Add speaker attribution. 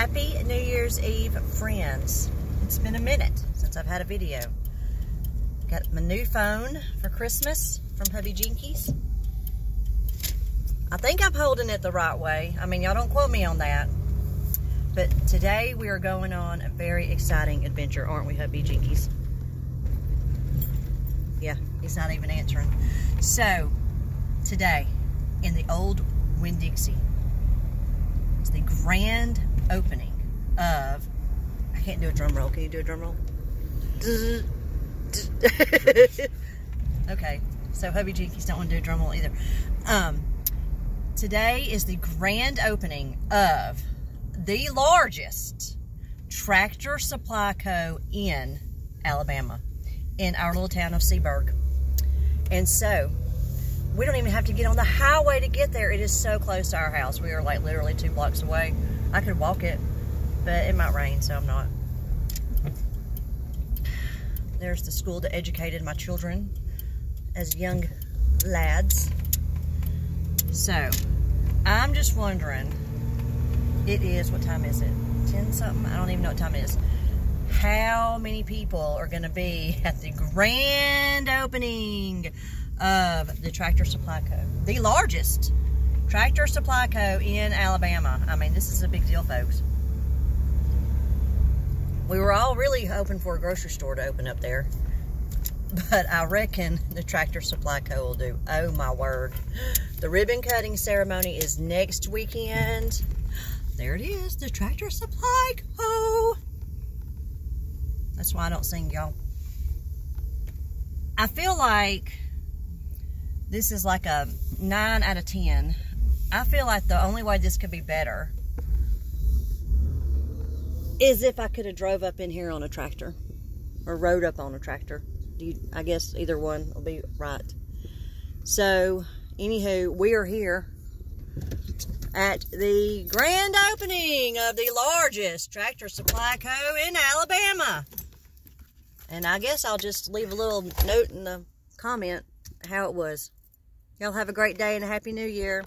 Speaker 1: Happy New Year's Eve, friends. It's been a minute since I've had a video. Got my new phone for Christmas from Hubby Jinkies. I think I'm holding it the right way. I mean, y'all don't quote me on that. But today we are going on a very exciting adventure, aren't we, Hubby Jinkies? Yeah, he's not even answering. So, today, in the old Winn-Dixie, is the grand opening of, I can't do a drum roll. Can you do a drum roll? okay, so Hubby Jinkies don't want to do a drum roll either. Um, today is the grand opening of the largest tractor supply co in Alabama, in our little town of Seaburg. And so, we don't even have to get on the highway to get there. It is so close to our house. We are like literally two blocks away. I could walk it, but it might rain, so I'm not. There's the school that educated my children as young lads. So, I'm just wondering, it is, what time is it? 10 something? I don't even know what time it is. How many people are going to be at the grand opening of the Tractor Supply Co. The largest Tractor Supply Co. in Alabama. I mean, this is a big deal, folks. We were all really hoping for a grocery store to open up there. But I reckon the Tractor Supply Co. will do. Oh, my word. The ribbon cutting ceremony is next weekend. There it is, the Tractor Supply Co. That's why I don't sing, y'all. I feel like this is like a 9 out of 10. I feel like the only way this could be better is if I could have drove up in here on a tractor or rode up on a tractor. You, I guess either one will be right. So, anywho, we are here at the grand opening of the largest tractor supply co in Alabama. And I guess I'll just leave a little note in the comment how it was. Y'all have a great day and a happy new year.